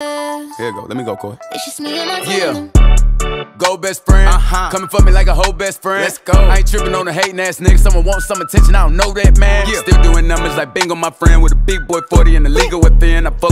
Here you go. Let me go, Coy. Yeah. Go best friend. Uh-huh. Coming for me like a whole best friend. Let's go. I ain't tripping on the hating ass nigga. Someone wants some attention. I don't know that man. Yeah. Still doing numbers like bingo, my friend. With a big boy 40 and the legal within. I fuck